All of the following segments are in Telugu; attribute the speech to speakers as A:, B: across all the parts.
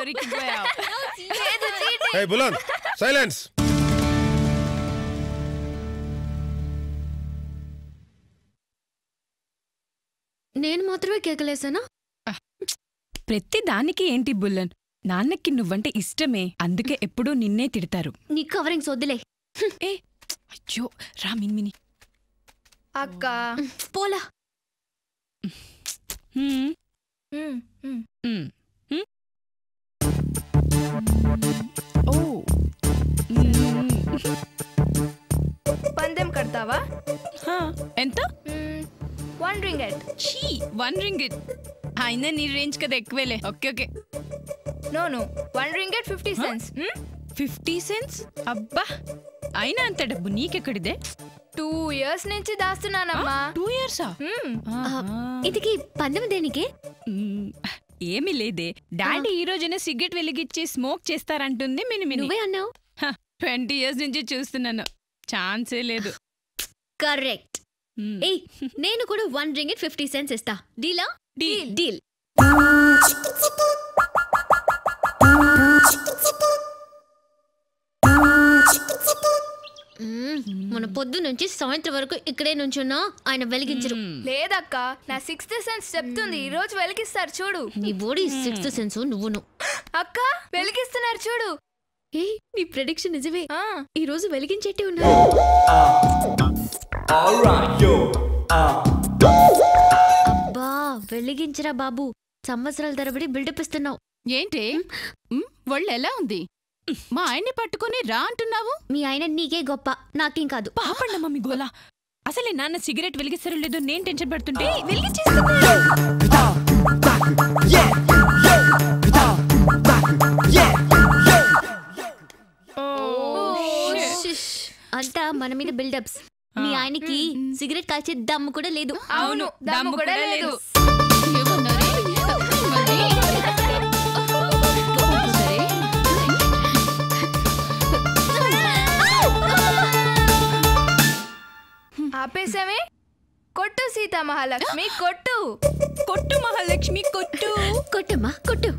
A: Hey, Bulan, silence.
B: నేను మాత్రమే కేకలేసానా?
C: ప్రతి దానికి ఏంటి బుల్లన్? నాన్నకి నువ్వంటే ఇష్టమే అందుకే ఎప్పుడూ నిన్నే తిడతారు.
B: నీ కవరింగ్స్ వద్దులే.
C: ఏ అయ్యో రా మిన్మిని
D: అక్క.
B: పోలా.
C: హ్మ్,
D: ఉమ్, ఉమ్.
C: హ్మ్, హ్మ్. ఎంత?
D: One ringgit.
C: చీ వన్ రింగిట్. అయినా నీ రేంజ్ కదా ఎక్కువేలే. Okay okay.
D: No no. One ringgit fifty cents
C: fifty cents అబ్బా! అయినా అంత డబ్బు నీకెక్కడిదే?
D: టూ ఇయర్స్ నుంచి దాస్తున్నానమ్మా.
C: టూ ఇయర్సా.
B: ఇంతకీ పందెం దేనికి?
C: ఏమీ లేదే. డాడీ ఈ రోజున సిగరెట్ వెలిగించి స్మోక్ చేస్తారంటుంది మినిమిని.
B: నువ్వే అన్నావు?
C: ట్వంటీ ఇయర్స్ నుంచి చూస్తున్నాను. ఛాన్సే లేదు.
B: కరెక్ట్.
C: మ్మ్.
B: ఏయ్ నేను కూడా వన్ రింగ్ ఫిఫ్టీ సెన్స్ ఇస్తా. డీలా?
C: డీల్.
B: డీల్ మ్మ్, మన పొద్దు నుంచి సాయంత్రం వరకు ఇక్కడే నుంచున్నా ఆయన వెలిగించరు.
D: లేదక్క నా సిక్స్త్ సెన్స్ చెప్తుంది. ఈ రోజు వెలిగిస్తారు చూడు.
B: నీ బోడీ సిక్స్త్ సెన్స్ నువ్వును.
D: అక్క వెలిగిస్తున్నారు చూడు.
B: ఏ నీ ప్రెడిక్షన్ నిజమే.
D: ఆ.
B: ఈ రోజు వెలిగించేట్టే ఉన్నారు. అబ్బా వెలిగించరా బాబు. సంవత్సరాల తరబడి బిల్డప్ ఇస్తున్నావు.
E: ఏంటి? ఒళ్ళు ఎలా ఉంది? మా ఆయన్ని పట్టుకుని రా అంటున్నావు?
B: మీ ఆయన నీకే గొప్ప నాకేం కాదు.
C: పాపండి మమ్మీ గోలా. అసలే నాన్న సిగరెట్ వెలిగిస్తారో లేదో నేను టెన్షన్ పడుతుంటే
B: షిష్. అంతా మన మీద బిల్డప్స్ మీ ఆయనకి సిగరెట్ కాల్చే దమ్ము కూడా లేదు.
D: అవును దమ్ము కూడా లేదు. ఆపేసామే? కొట్టు సీతా మహాలక్ష్మి కొట్టు.
C: కొట్టు మహాలక్ష్మి కొట్టు.
B: కొట్టమ్మా కొట్టు.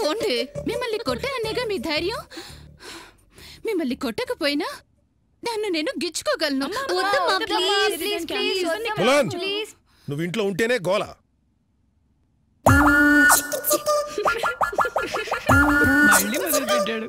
E: పోండి. మిమ్మల్ని కొట్టాననేగా మీ ధైర్యం? మిమ్మల్ని కొట్టకపోయినా నన్ను నేను గిచ్చుకోగలను.
B: వద్దమ్మా ప్లీజ్
D: ప్లీజ్ ప్లీజ్
A: బులాన్
D: ప్లీజ్
A: నువ్వు ఇంట్లో ఉంటేనే గోల.
C: మళ్ళీ మొదలు పెట్టాడు.